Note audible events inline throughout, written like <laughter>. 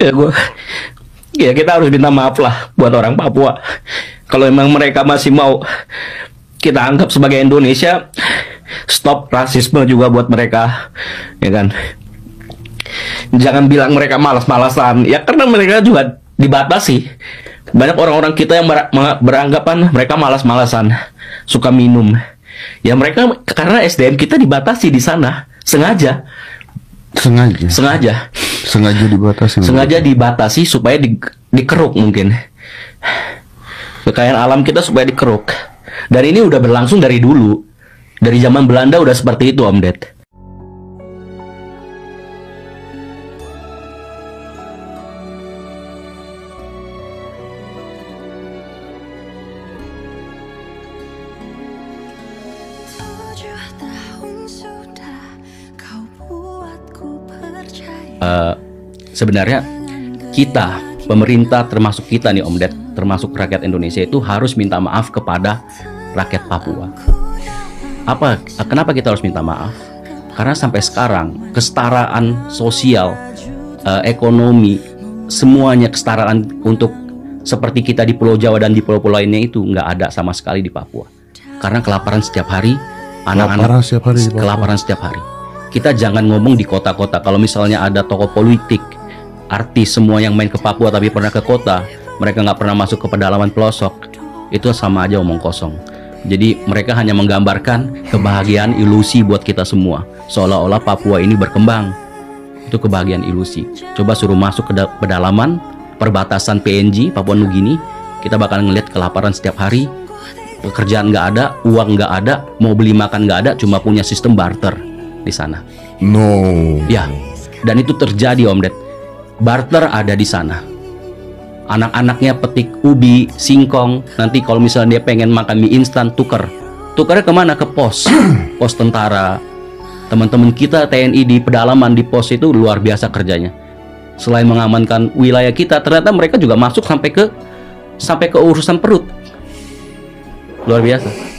ya gue ya kita harus minta maaf lah buat orang Papua. Kalau emang mereka masih mau kita anggap sebagai Indonesia stop rasisme juga buat mereka ya kan? Jangan bilang mereka malas-malasan. Ya karena mereka juga dibatasi. Banyak orang-orang kita yang ber- beranggapan mereka malas-malasan suka minum. Ya mereka karena SDM kita dibatasi di sana. Sengaja. Sengaja. sengaja Sengaja dibatasi. sengaja dibatasi supaya di, dikeruk mungkin. Kekayaan alam kita supaya dikeruk. Dan ini udah berlangsung dari dulu. Dari zaman Belanda udah seperti itu Om Ded. Tujuh tahun sudah kau buatku percaya Eh, sebenarnya kita pemerintah termasuk kita nih Om Ded termasuk rakyat Indonesia itu harus minta maaf kepada rakyat Papua. Apa kenapa kita harus minta maaf? Karena sampai sekarang kesetaraan sosial eh, ekonomi semuanya kesetaraan untuk seperti kita di Pulau Jawa dan di pulau-pulau lainnya itu nggak ada sama sekali di Papua. Karena kelaparan setiap hari anak-anak Kelaparan setiap hari kelaparan setiap hari kita jangan ngomong di kota-kota. Kalau misalnya ada tokoh politik artis semua yang main ke Papua tapi pernah ke kota mereka nggak pernah masuk ke pedalaman pelosok itu sama aja omong kosong. Jadi mereka hanya menggambarkan kebahagiaan ilusi buat kita semua. Seolah-olah Papua ini berkembang. Itu kebahagiaan ilusi. Coba suruh masuk ke da- pedalaman perbatasan PNG Papua Nugini kita bakal ngeliat kelaparan setiap hari. Pekerjaan nggak ada uang nggak ada mau beli makan nggak ada cuma punya sistem barter di sana No. Ya, dan itu terjadi Om Ded. Barter ada di sana. Anak-anaknya petik ubi, singkong. Nanti kalau misalnya dia pengen makan mie instan, tuker. Tukernya ke mana? Ke pos, <clears throat> pos tentara. Teman-teman kita TNI di pedalaman di pos itu luar biasa kerjanya. Selain mengamankan wilayah kita, ternyata mereka juga masuk sampai ke sampai ke urusan perut. Luar biasa.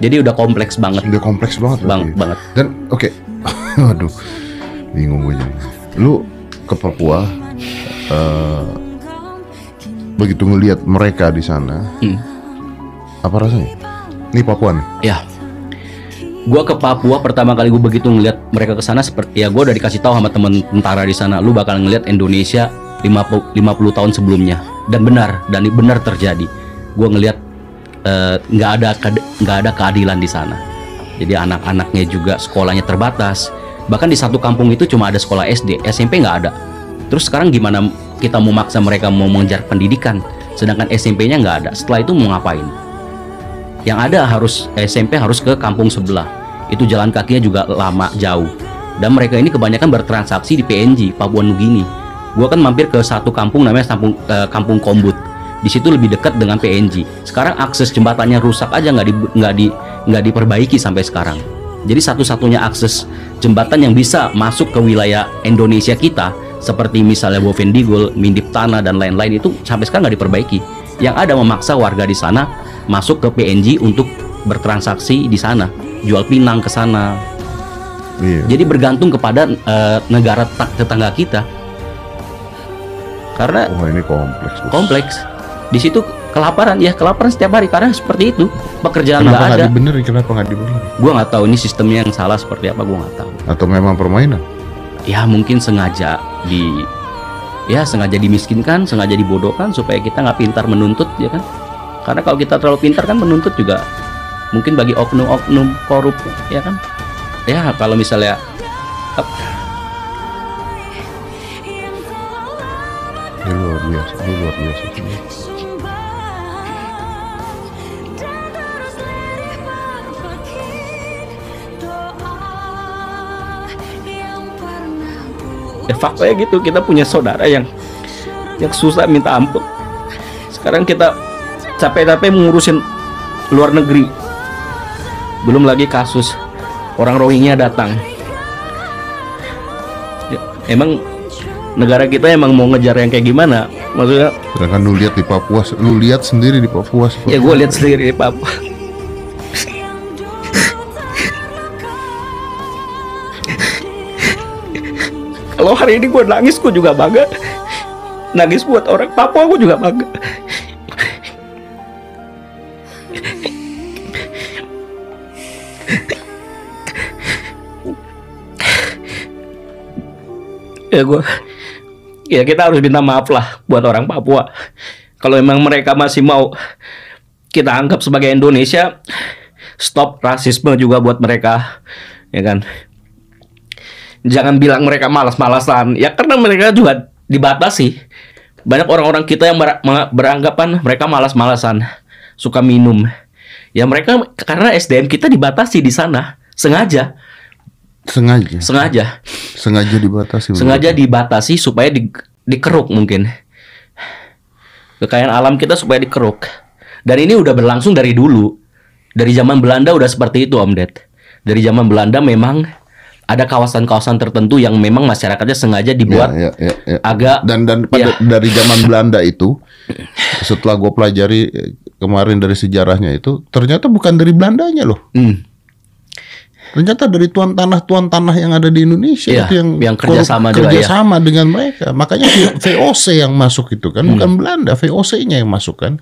Jadi udah kompleks banget, Udah kompleks banget. bang, banget. Dan oke. <laughs> Aduh. Bingung gue jadi. Lu ke Papua eh, begitu ngelihat mereka di sana, Hmm. apa rasanya? Ini Papua nih. Ya. Gua ke Papua pertama kali gue begitu ngeliat mereka ke sana seperti ya gue udah dikasih tahu sama temen tentara di sana lu bakal ngeliat Indonesia 50, 50 tahun sebelumnya dan benar dan benar terjadi. Gue ngeliat eh, nggak ada nggak ada keadilan di sana. Jadi anak-anaknya juga sekolahnya terbatas. Bahkan di satu kampung itu cuma ada sekolah SD, SMP nggak ada. Terus sekarang gimana kita mau maksa mereka mau mengejar pendidikan, sedangkan SMP-nya nggak ada. Setelah itu mau ngapain? yang ada harus SMP harus ke kampung sebelah itu jalan kakinya juga lama jauh dan mereka ini kebanyakan bertransaksi di PNG Papua Nugini gua kan mampir ke satu kampung namanya kampung eh, kampung Kombut di situ lebih dekat dengan PNG sekarang akses jembatannya rusak aja nggak di nggak di nggak diperbaiki sampai sekarang jadi satu-satunya akses jembatan yang bisa masuk ke wilayah Indonesia kita seperti misalnya Bovendigul, Mindip Tanah dan lain-lain itu sampai sekarang nggak diperbaiki yang ada memaksa warga di sana masuk ke PNG untuk bertransaksi di sana, jual pinang ke sana. Iya. Jadi bergantung kepada eh, negara tet- tetangga kita. Karena Wah ini kompleks. Bos. kompleks. Di situ kelaparan ya kelaparan setiap hari karena seperti itu pekerjaan nggak ada. dibenerin? Kenapa nggak dibenerin? Gua nggak tahu ini sistemnya yang salah seperti apa gua nggak tahu. Atau memang permainan? Ya mungkin sengaja di ya sengaja dimiskinkan, sengaja dibodohkan supaya kita nggak pintar menuntut ya kan. Karena kalau kita terlalu pintar kan menuntut juga mungkin bagi oknum-oknum korup ya kan. Ya kalau misalnya Ini luar biasa. Ini luar biasa. Ya faktanya gitu kita punya saudara yang yang susah minta ampun. Sekarang kita capek-capek mengurusin luar negeri. Belum lagi kasus orang Rohingya datang. Ya, emang negara kita emang mau ngejar yang kayak gimana? Maksudnya Sedangkan lu lihat di Papua, lu lihat sendiri di Papua. ya gue lihat sendiri di Papua. Kalau hari ini gue nangis gue juga bangga. nangis buat orang Papua aku juga bangga. ya gue ya kita harus minta maaf lah buat orang Papua kalau memang mereka masih mau kita anggap sebagai Indonesia stop rasisme juga buat mereka ya kan jangan bilang mereka malas-malasan. Ya karena mereka juga dibatasi. Banyak orang-orang kita yang ber- beranggapan mereka malas-malasan suka minum. Ya mereka karena SDM kita dibatasi di sana. Sengaja. Sengaja. sengaja. Sengaja dibatasi. sengaja dibatasi supaya di, dikeruk mungkin. Kekayaan alam kita supaya dikeruk. Dan ini udah berlangsung dari dulu. Dari zaman Belanda udah seperti itu Om Ded. Dari zaman Belanda memang ada kawasan-kawasan tertentu yang memang masyarakatnya sengaja dibuat Ya, ya, ya, ya. agak dan dan pada dari zaman Belanda <laughs> itu setelah gue pelajari eh, kemarin dari sejarahnya itu ternyata bukan dari Belandanya loh Hmm, ternyata dari tuan tanah tuan tanah yang ada di Indonesia Iya, itu yang yang kerjasama juga, ya. kerjasama dengan mereka makanya VOC <laughs> yang masuk itu kan Hmm. bukan Belanda VOC-nya yang masuk kan